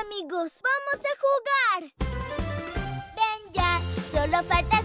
amigos. ¡Vamos a jugar! Ven ya, solo faltas